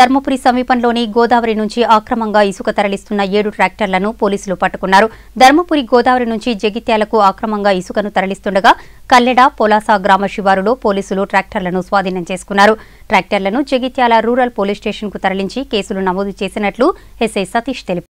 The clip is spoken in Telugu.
ధర్మపురి సమీపంలోని గోదావరి నుంచి అక్రమంగా ఇసుక తరలిస్తున్న ఏడు ట్రాక్టర్లను పోలీసులు పట్టుకున్నారు. ధర్మపురి గోదావరి నుంచి జగిత్యాలకు అక్రమంగా ఇసుకను తరలిస్తుండగా కల్లెడ పొలాస గ్రామ శివారులో పోలీసులు ట్రాక్టర్లను స్వాధీనం చేసుకున్నారు. ట్రాక్టర్లను జగిత్యాల రూరల్ పోలీస్ స్టేషన్కు తరలించి కేసులు నమోదు చేసినట్లు ఎస్ఐ సతీష్ తెలిపారు